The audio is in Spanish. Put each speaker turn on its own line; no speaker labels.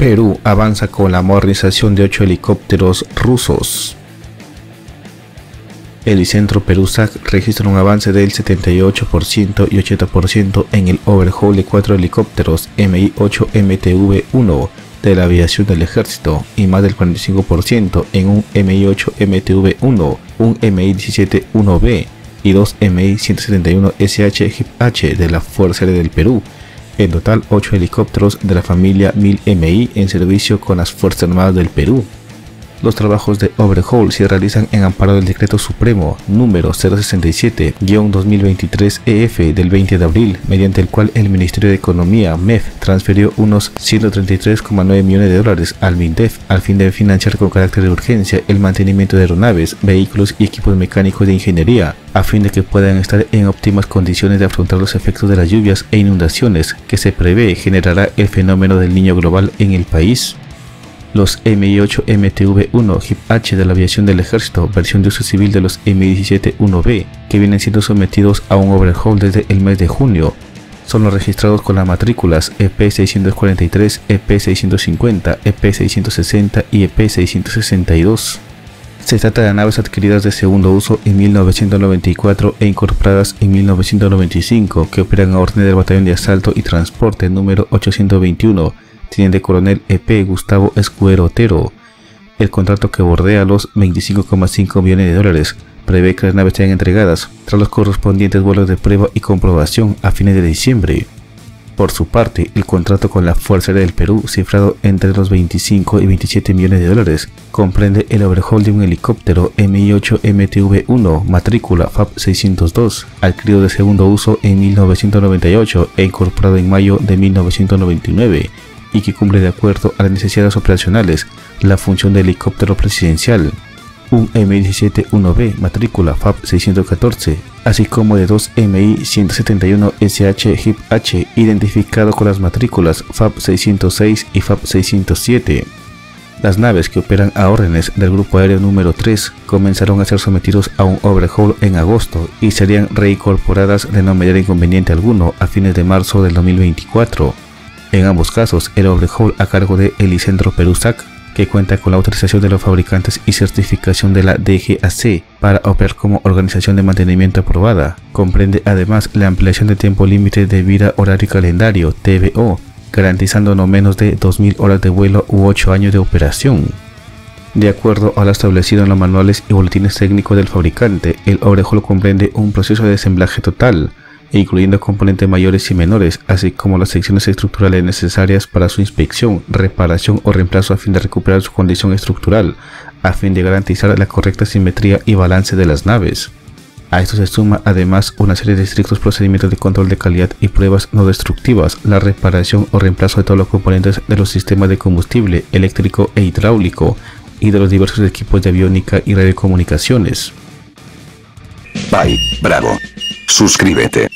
Perú avanza con la modernización de 8 helicópteros rusos. El Centro Perusac registra un avance del 78% y 80% en el overhaul de cuatro helicópteros Mi-8 MTV-1 de la aviación del ejército y más del 45% en un Mi-8 MTV-1, un Mi-17-1B y dos Mi-171 SH-H de la Fuerza Aérea del Perú. En total, 8 helicópteros de la familia 1000 MI en servicio con las Fuerzas Armadas del Perú. Los trabajos de overhaul se realizan en amparo del Decreto Supremo número 067-2023 EF del 20 de abril, mediante el cual el Ministerio de Economía, MEF, transfirió unos 133,9 millones de dólares al MINDEF al fin de financiar con carácter de urgencia el mantenimiento de aeronaves, vehículos y equipos mecánicos de ingeniería, a fin de que puedan estar en óptimas condiciones de afrontar los efectos de las lluvias e inundaciones que se prevé generará el fenómeno del niño global en el país los Mi-8 MTV-1 HIP-H de la aviación del ejército, versión de uso civil de los Mi-17-1B, que vienen siendo sometidos a un overhaul desde el mes de junio. Son los registrados con las matrículas EP643, EP650, EP660 y EP662. Se trata de naves adquiridas de segundo uso en 1994 e incorporadas en 1995 que operan a orden del Batallón de Asalto y Transporte número 821 Teniente Coronel EP Gustavo Escudero Otero. El contrato que bordea los 25,5 millones de dólares prevé que las naves sean entregadas tras los correspondientes vuelos de prueba y comprobación a fines de diciembre. Por su parte, el contrato con la Fuerza Aérea del Perú, cifrado entre los 25 y 27 millones de dólares, comprende el overhaul de un helicóptero Mi-8 MTV-1 matrícula FAB 602, adquirido de segundo uso en 1998 e incorporado en mayo de 1999 y que cumple de acuerdo a las necesidades operacionales la función de helicóptero presidencial, un Mi-17-1B matrícula FAB 614, así como de dos Mi-171 SH HIP-H identificado con las matrículas FAB 606 y FAB 607. Las naves que operan a órdenes del Grupo Aéreo número 3 comenzaron a ser sometidos a un overhaul en agosto y serían reincorporadas de no mayor inconveniente alguno a fines de marzo del 2024. En ambos casos, el overhaul a cargo de Elicentro Perusac, que cuenta con la autorización de los fabricantes y certificación de la DGAC para operar como organización de mantenimiento aprobada. Comprende además la ampliación de tiempo límite de vida horario calendario TVO, garantizando no menos de 2.000 horas de vuelo u 8 años de operación. De acuerdo a lo establecido en los manuales y boletines técnicos del fabricante, el overhaul comprende un proceso de ensamblaje total, incluyendo componentes mayores y menores, así como las secciones estructurales necesarias para su inspección, reparación o reemplazo a fin de recuperar su condición estructural, a fin de garantizar la correcta simetría y balance de las naves. A esto se suma además una serie de estrictos procedimientos de control de calidad y pruebas no destructivas, la reparación o reemplazo de todos los componentes de los sistemas de combustible, eléctrico e hidráulico, y de los diversos equipos de aviónica y radiocomunicaciones.
Bye, bravo. Suscríbete.